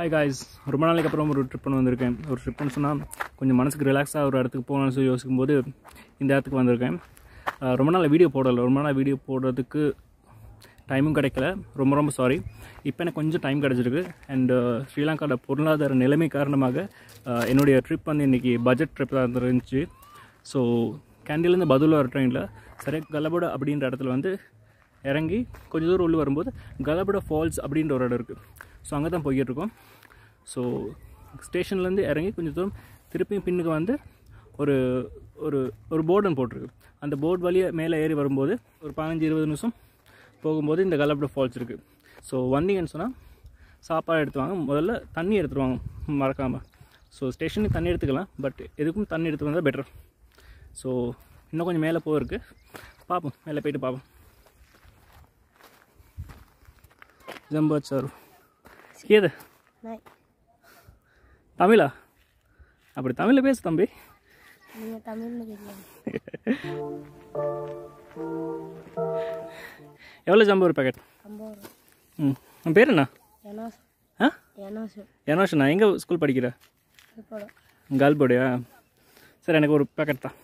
Hi guys ரொம்ப நாளைக்கு அப்புறம் ஒரு ட்ரிப் பண்ண வந்திருக்கேன். ஒரு ட்ரிப்னு சொன்னால் கொஞ்சம் மனசுக்கு ரிலாக்ஸாக ஒரு இடத்துக்கு போகணும்னு சொல்லி யோசிக்கும்போது இந்த இடத்துக்கு வந்திருக்கேன். ரொம்ப நாள் வீடியோ போடலை. ரொம்ப நாள் வீடியோ போடுறதுக்கு டைமும் கிடைக்கல. ரொம்ப ரொம்ப சாரி இப்போ எனக்கு கொஞ்சம் டைம் கிடச்சிருக்கு. அண்டு ஸ்ரீலங்காவோட பொருளாதார நிலைமை காரணமாக என்னுடைய ட்ரிப் வந்து இன்றைக்கி பட்ஜெட் ட்ரிப் தான் இருந்துச்சு. ஸோ கேண்டிலேருந்து பதில் வர ட்ரெயினில் சரியாக கலபட அப்படின்ற இடத்துல வந்து இறங்கி கொஞ்சம் தூரம் உள்ளே வரும்போது கலபட ஃபால்ஸ் அப்படின்ற ஒரு இடம் இருக்குது ஸோ அங்கே தான் போய்கிட்டுருக்கோம் ஸோ ஸ்டேஷன்லேருந்து இறங்கி கொஞ்சம் தூரம் திருப்பியும் பின்னுக்கு வந்து ஒரு ஒரு ஒரு போர்டுன்னு போட்டிருக்கு. அந்த போர்டு வழியாக மேலே ஏறி வரும்போது ஒரு பதினஞ்சு இருபது நிமிஷம் போகும்போது இந்த கலப்பட ஃபால்ஸ் இருக்குது ஸோ வந்தீங்கன்னு சொன்னால் சாப்பாடு எடுத்து வாங்க. முதல்ல தண்ணி எடுத்துருவாங்க மறக்காமல் ஸோ ஸ்டேஷனுக்கு தண்ணி எடுத்துக்கலாம். பட் எதுக்கும் தண்ணி எடுத்து வந்தால் பெட்டர் ஸோ இன்னும் கொஞ்சம் மேலே போயிருக்கு பார்ப்போம் மேலே போயிட்டு பார்ப்போம் ஜம்பா சார். நாய். தமிழா? அப்படி தமிழில் பேசு தம்பி. எவ்வளோ ஜம்பு ஒரு பேக்கெட் ம். உன் பேர் என்ன? ஆ? எனோஷனா எங்கே ஸ்கூல் படிக்கிற? போர்டையா சரி எனக்கு ஒரு பேக்கெட் தான்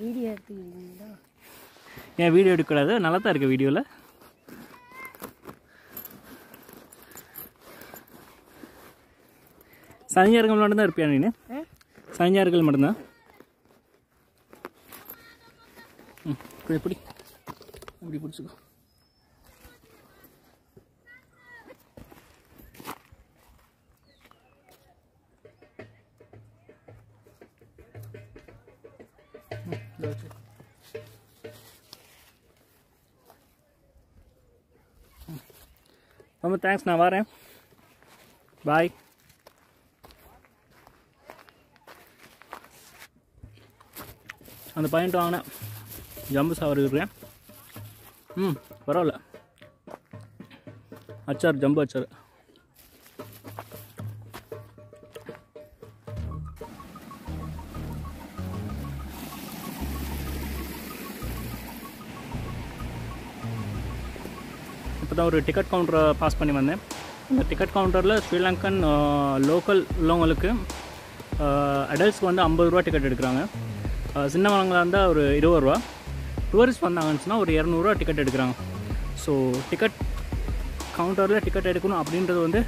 வீடியோ எடுத்துக்கிறீங்களா? ஏன் வீடியோ எடுக்கக்கூடாது? நல்லா தான் இருக்குது வீடியோவில் சனிஞார்கள் மட்டும்தான் இருப்பியா நீ சனிஞார்கள் மட்டும்தான்? ம் எப்படி அப்படி பிடிச்சிக்கோ. ரொம்ப தேங்க்ஸ் நான் வரேன். பாய் அந்த பாயிண்ட் வாங்கினேன். ஜம்பு சாவர் இருக்கிறேன் ம் பரவாயில்ல. அச்சார் ஜம்பு அச்சார் இப்போ தான் ஒரு டிக்கெட் கவுண்டரை பாஸ் பண்ணி வந்தேன். இந்த டிக்கெட் கவுண்டரில் ஸ்ரீலங்கன் லோக்கல் உள்ளவங்களுக்கு அடல்ட்ஸ்க்கு வந்து ஐம்பது ரூபா டிக்கெட் எடுக்கிறாங்க. சின்ன வளங்களாக இருந்தால் ஒரு இருபது ரூபா டூரிஸ்ட் வந்தாங்கன்னு ஒரு இரநூறுவா டிக்கெட் எடுக்கிறாங்க. ஸோ டிக்கெட் கவுண்டரில் டிக்கெட் எடுக்கணும் அப்படின்றது வந்து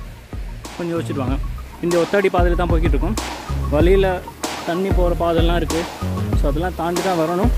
கொஞ்சம் யோசிச்சுடுவாங்க இந்த ஒத்தடி பாதையில் தான் போய்கிட்டு இருக்கோம். வழியில் தண்ணி போகிற பாதைலாம் இருக்குது ஸோ அதெல்லாம் தாண்டி தான் வரணும்.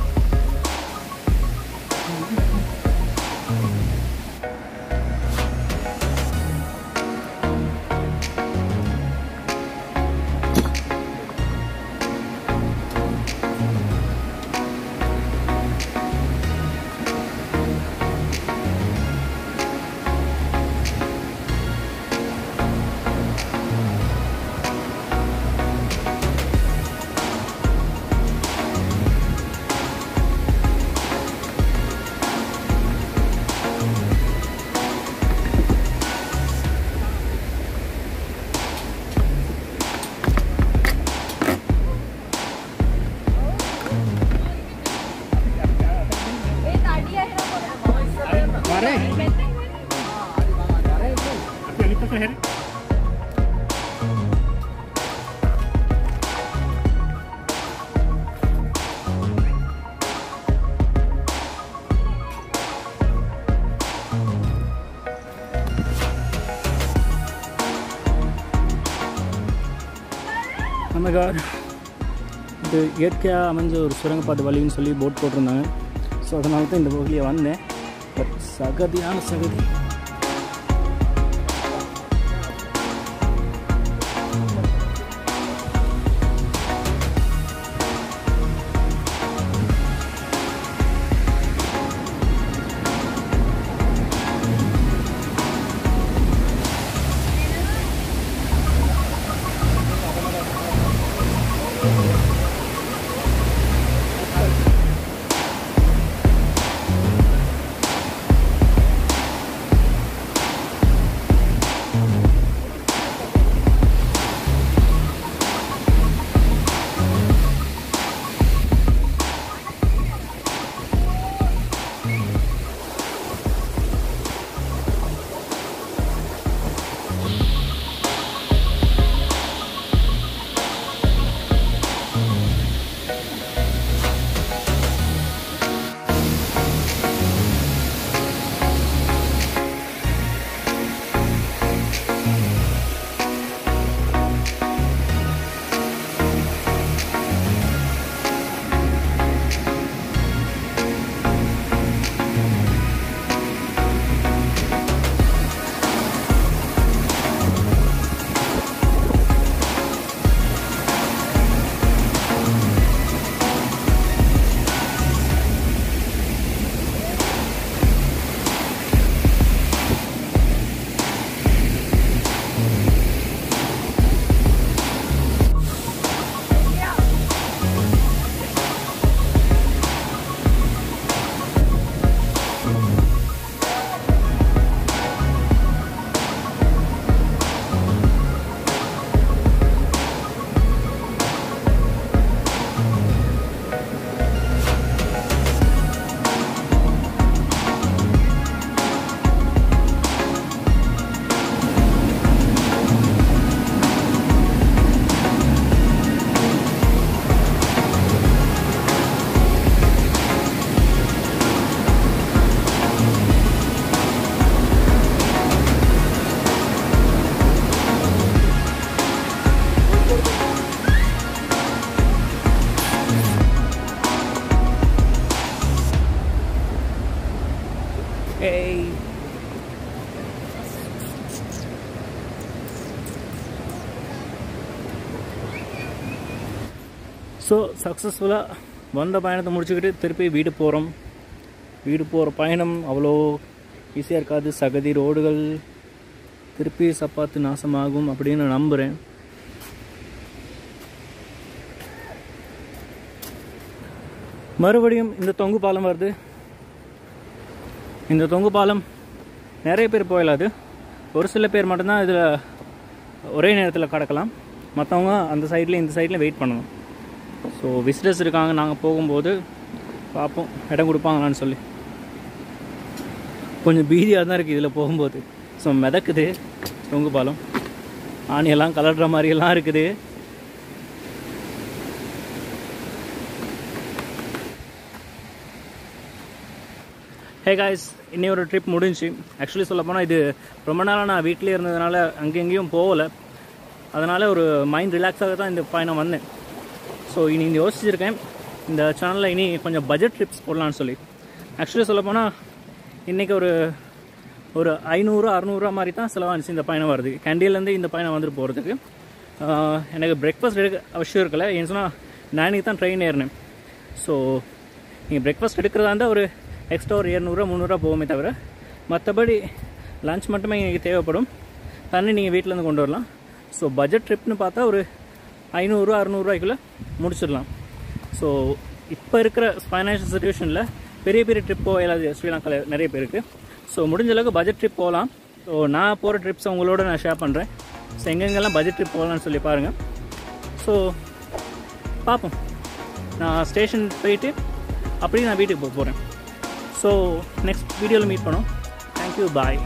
நமக்கார் இது இயற்கையாக அமைஞ்ச ஒரு சுரங்கப்பாதை வழின்னு சொல்லி போட் போட்டிருந்தாங்க. ஸோ அதனால தான் இந்த வழியை வந்தேன். பட் சகதியான சகதி. a ஸோ சக்ஸஸ்ஃபுல்லாக வந்த பயணத்தை முடிச்சுக்கிட்டு திருப்பி வீடு போகிறோம் வீடு போகிற பயணம் அவ்வளோ ஈஸியாக இருக்காது. சகதி ரோடுகள் திருப்பி சப்பாத்து நாசமாகும் அப்படின்னு நம்புகிறேன் மறுபடியும் இந்த தொங்கு பாலம் வருது. இந்த தொங்கு பாலம் நிறைய பேர் போயிடாது ஒரு சில பேர் மட்டும்தான் இதில் ஒரே நேரத்தில் கடக்கலாம். மற்றவங்க அந்த சைடில் இந்த சைடில் வெயிட் பண்ணணும். ஸோ விசிட்டர்ஸ் இருக்காங்க. நாங்கள் போகும்போது பார்ப்போம். இடம் கொடுப்பாங்களான்னு சொல்லி. கொஞ்சம் பீதியாக தான் இருக்குது இதில் போகும்போது. ஸோ மிதக்குது தொங்கு பாலம் ஆணியெல்லாம் கலர்ற மாதிரியெல்லாம் இருக்குது. ஹே காய்ஸ் இன்னி ஒரு ட்ரிப் முடிஞ்சு. ஆக்சுவலி சொல்ல போனால் இது ரொம்ப நாளாக நான் வீட்டிலே இருந்ததுனால அங்கெங்கேயும் போகலை. அதனால் ஒரு மைண்ட் ரிலாக்ஸாக தான் இந்த பயணம் வந்தேன். ஸோ இனி இந்த யோசிச்சிருக்கேன். இந்த சேனலில் இனி கொஞ்சம் பட்ஜெட் ட்ரிப்ஸ் போடலான்னு சொல்லி. ஆக்சுவலி சொல்ல போனால் இன்றைக்கி ஒரு ஒரு ஐநூறு அறநூறுவா மாதிரி தான் செலவாச்சு இந்த பயணம் வருது கேண்டிலேருந்து இந்த பயணம் வந்துட்டு போகிறதுக்கு எனக்கு பிரேக்ஃபாஸ்ட் எடுக்க அவசியம் இருக்கலை. ஏன்னு சொன்னால் நாளைக்கு தான் ட்ரெயின் ஏறினேன். ஸோ நீங்கள் பிரேக்ஃபாஸ்ட் எடுக்கிறதா இருந்தால் ஒரு எக்ஸ்ட்ரா ஒரு இரநூறுவா முந்நூறுரூவா போகுமே தவிர மற்றபடி லஞ்ச் மட்டுமே எனக்கு தேவைப்படும். தண்ணி நீங்கள் வீட்டிலேருந்து கொண்டு வரலாம். ஸோ பட்ஜெட் ட்ரிப்னு பார்த்தா ஒரு ஐநூறு அறநூறுவாய்க்குள்ளே முடிச்சிடலாம். ஸோ இப்போ இருக்கிற ஃபைனான்ஷியல் சுச்சுவேஷனில் பெரிய பெரிய ட்ரிப் போகலாது ஸ்ரீலங்காவில் நிறைய பேருக்கு. ஸோ முடிஞ்ச அளவுக்கு பட்ஜெட் ட்ரிப் போகலாம். ஸோ நான் போகிற ட்ரிப்ஸ் உங்களோட நான் ஷேர் பண்ணுறேன் ஸோ எங்கெங்கெல்லாம் பட்ஜெட் ட்ரிப் போகலான்னு சொல்லி பாருங்கள் ஸோ பார்ப்போம் நான் ஸ்டேஷன் போயிட்டு அப்படியே நான் வீட்டுக்கு போக போகிறேன் ஸோ நெக்ஸ்ட் வீடியோவில் மீட் பண்ணோம். Thank you bye